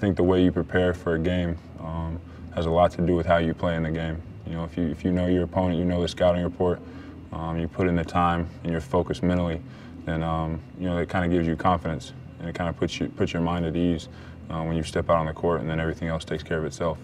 I think the way you prepare for a game um, has a lot to do with how you play in the game. You know, if you if you know your opponent, you know the scouting report, um, you put in the time and you're focused mentally, then um, you know it kind of gives you confidence and it kind of puts you puts your mind at ease uh, when you step out on the court, and then everything else takes care of itself.